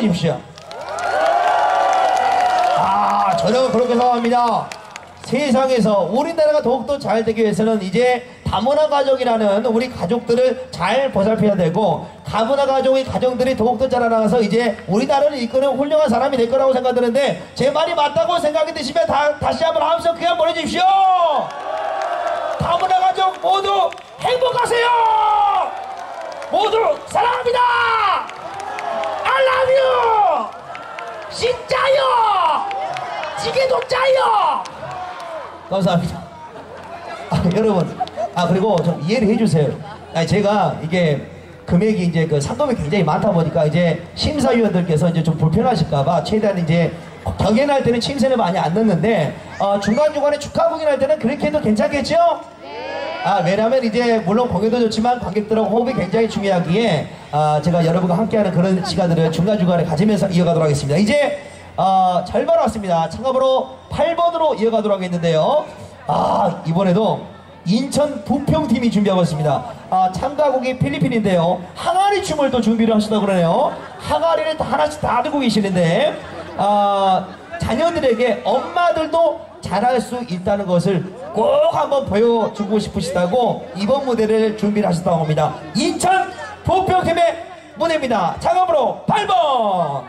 보여주십시오. 아, 저는 그렇게 생각합니다. 세상에서 우리나라가 더욱더 잘 되기 위해서는 이제 다문화 가족이라는 우리 가족들을 잘 보살펴야 되고 다문화 가족의 가정들이 더욱더 자라나가서 이제 우리나라를 이끄는 훌륭한 사람이 될 거라고 생각드는데 제 말이 맞다고 생각이 드시면 다, 다시 한번 함성 그냥 보내주십시오. 다문화 가족 모두 행복하세요. 모두 사랑합니다. You. 진짜요. 지게도 짜요. 감사합니다. 아, 여러분, 아 그리고 좀 이해를 해주세요. 아 제가 이게 금액이 이제 그 상금이 굉장히 많다 보니까 이제 심사위원들께서 이제 좀 불편하실까봐 최대한 이제 경연할 때는 침새를 많이 안 넣는데 어, 중간 중간에 축하 공연할 때는 그렇게 해도 괜찮겠죠? 아 왜냐면 이제 물론 공연도 좋지만 관객들하고 호흡이 굉장히 중요하기에 아 제가 여러분과 함께하는 그런 시간들을 중간 중간에 가지면서 이어가도록 하겠습니다. 이제 어, 절반 왔습니다. 참가번호 8번으로 이어가도록 하겠는데요. 아, 이번에도 인천 부평팀이 준비하고 있습니다. 아, 참가국이 필리핀인데요. 항아리 춤을 또 준비를 하시다고 그러네요. 항아리를 다 하나씩 다 들고 계시는데, 아, 자녀들에게 엄마들도 잘할 수 있다는 것을 꼭 한번 보여주고 싶으시다고 이번 무대를 준비를 하셨다고 합니다. 인천 부평팀의 무대입니다. 참가번호 8번!